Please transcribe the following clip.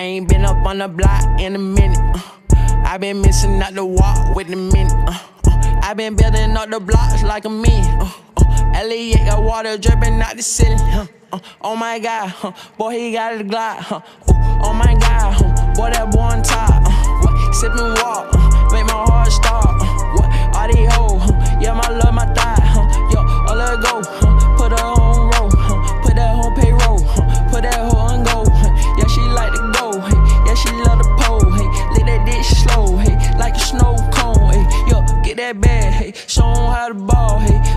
I ain't been up on the block in a minute. Uh, I been missing out the walk with the minute. Uh, uh, I been building up the blocks like a uh, Elliot got water dripping out the ceiling. Uh, oh my god, uh, boy, he got a Glock. Uh, oh, my god, uh, boy, that boy on top. Uh, sipping wok. that bad, hey. Show how to ball, hey.